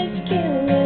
It's killing me.